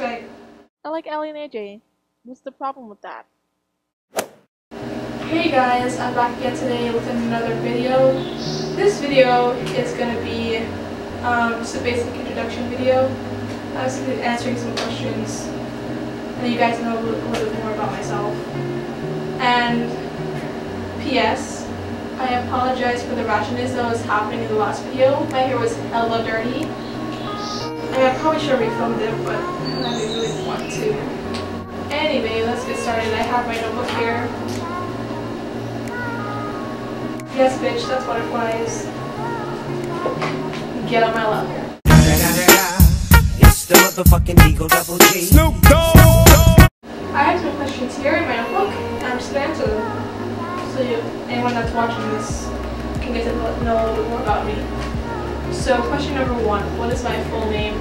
I like Ellie and AJ. What's the problem with that? Hey guys, I'm back again today with another video. This video is going to be um, just a basic introduction video. I was answering some questions and you guys know a little, a little bit more about myself. And P.S. I apologize for the rashness that was happening in the last video. My hair was hella dirty. And I probably should have refilmed it, but I didn't really want to. Anyway, let's get started. I have my notebook here. Yes, bitch, that's butterflies. Get on my level. It's the motherfucking Eagle Double G. Snoop Dogg. I have some questions here in my notebook, and I'm just gonna answer them. So you, anyone that's watching this can get to know a little bit more about me. So question number one, what is my full name?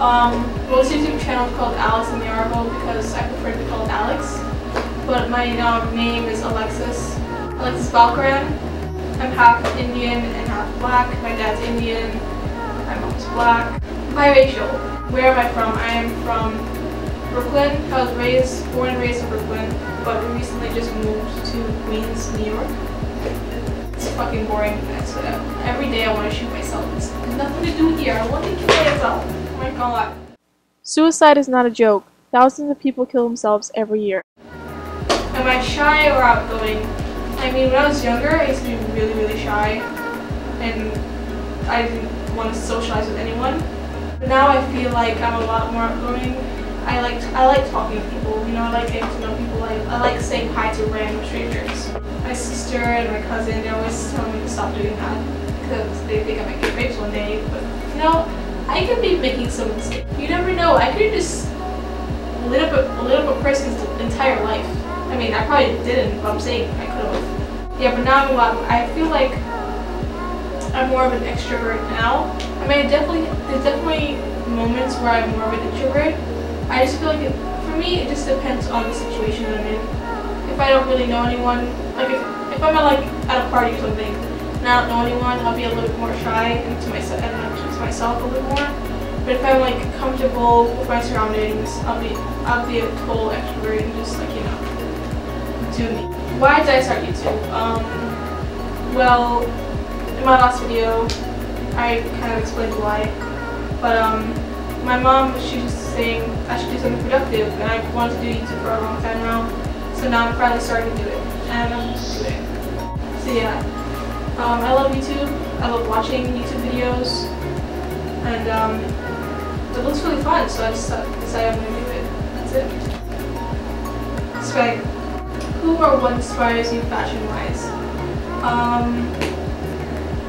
Um, well, this YouTube channel is called Alex in the Arvo because I prefer to be called Alex. But my um, name is Alexis, Alexis Balkaran. I'm half Indian and half black. My dad's Indian, my mom's black. Biracial. Where am I from? I am from Brooklyn. I was raised, born and raised in Brooklyn, but we recently just moved to Queens, New York. Fucking boring. That's what every day I want to shoot myself. It's there's nothing to do here. I want to kill myself. Oh my god. Suicide is not a joke. Thousands of people kill themselves every year. Am I shy or outgoing? I mean, when I was younger, I used to be really, really shy, and I didn't want to socialize with anyone. But now I feel like I'm a lot more outgoing. I like I like talking to people. You know, I like getting to know people. I, I like saying hi to random strangers. My sister and my cousin, they always tell me to stop doing that because they think I might get raped one day. But you know, I could be making some mistake. You never know. I could just lit up a, lit up a person's entire life. I mean, I probably didn't, but I'm saying I could have. Yeah, but now I'm a lot. I feel like I'm more of an extrovert now. I mean, definitely there's definitely moments where I'm more of an introvert. I just feel like it, for me, it just depends on the situation I'm in. If I don't really know anyone, like if, if I'm at like at a party or something, and I don't know anyone, I'll be a little bit more shy and to myself and to myself a little bit more. But if I'm like comfortable with my surroundings, I'll be I'll be a total extrovert and just like you know do me. Why did I start YouTube? Um, well, in my last video, I kind of explained why. But um, my mom, she was saying I should do something productive, and I wanted to do YouTube for a long time now. So now I'm finally starting to do it, and I'm just doing it. So yeah, um, I love YouTube. I love watching YouTube videos, and um, it looks really fun. So I just decided I'm gonna do it. That's it. Swag. Who or what inspires you fashion-wise? Um,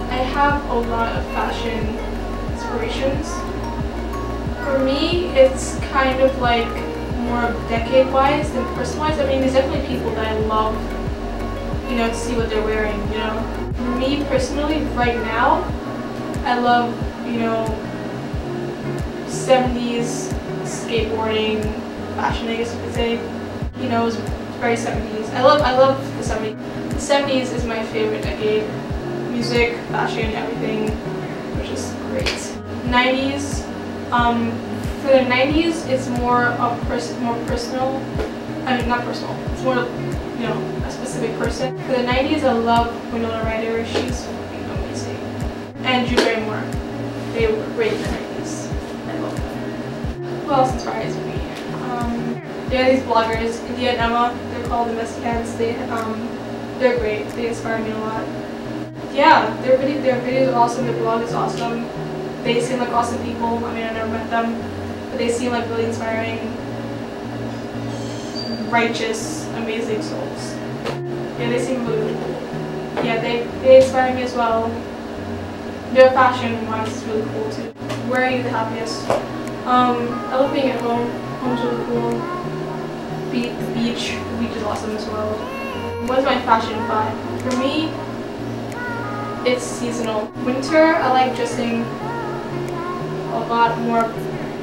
I have a lot of fashion inspirations. For me, it's kind of like more decade-wise than person-wise. I mean, there's definitely people that I love, you know, to see what they're wearing, you know. For me personally, right now, I love, you know, 70s skateboarding fashion, I guess you could say. You know, it was very 70s. I love, I love the 70s. The 70s is my favorite decade. Music, fashion, everything, which is great. 90s, um, for the 90s, it's more of pers more personal. I mean, not personal. It's more, you know, a specific person. For the 90s, I love Winona Ryder. She's amazing. And Drew Barrymore. They were great in the 90s. I love them. Who else inspires me? Um, there are these bloggers, India and Emma. They're called the Mexicans. They, um, they're great. They inspire me a lot. Yeah, their video, their videos are awesome. Their blog is awesome. They seem like awesome people. I mean, I never met them, but they seem like really inspiring, righteous, amazing souls. Yeah, they seem really, cool. Yeah, they, they inspire me as well. Their fashion wise is really cool too. Where are you the happiest? Um, I love being at home. Home's really cool. Be the beach. The beach is awesome as well. What's my fashion vibe? For me, it's seasonal. Winter, I like dressing lot more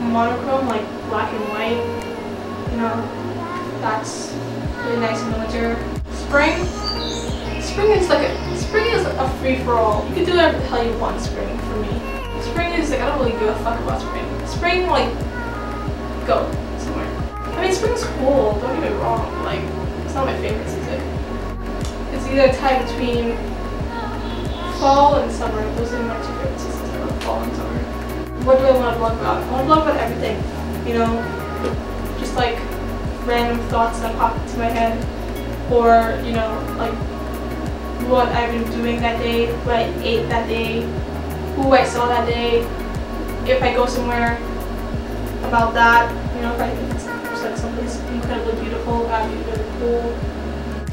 monochrome, like black and white. You know, that's really nice in the winter. Spring, spring is like a spring is a free for all. You can do whatever the hell you want in spring for me. Spring is like I don't really give a fuck about spring. Spring like go somewhere. I mean, spring's cool. Don't get me wrong. Like, it's not my favorite season. It's either a tie between fall and summer. Those are my two favorite seasons. Fall and summer. What do I want to blog about? I want to blog about everything. You know, just like random thoughts that pop into my head, or you know, like what I've been doing that day, what I ate that day, who I saw that day, if I go somewhere about that, you know, if I think it's like someplace incredibly beautiful, that'd be really cool.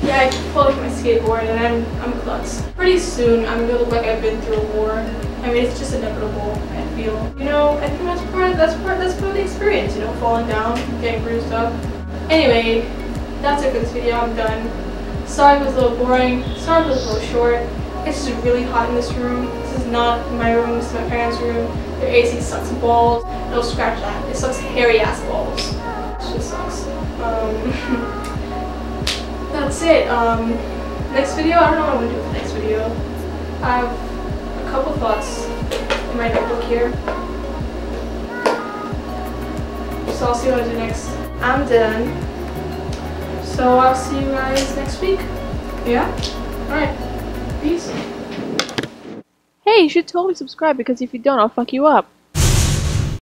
Yeah, I pulled up my skateboard and I'm I'm klutz. Pretty soon I'm gonna look like I've been through a war. I mean it's just inevitable, feel. You know, I think that's part that's part that's part of the experience, you know, falling down, getting bruised up. Anyway, that's it for this video, I'm done. Sorry it was a little boring, sorry it was a little short. It's just really hot in this room. This is not my room, this is my parents' room. Their AC sucks balls. No scratch that. It sucks hairy ass balls. It just sucks. Um, that's it. Um, next video, I don't know what I'm gonna do for the next video. I have a couple thoughts my notebook here. So I'll see I do next. I'm done. So I'll see you guys next week. Yeah? Alright. Peace. Hey, you should totally subscribe because if you don't, I'll fuck you up.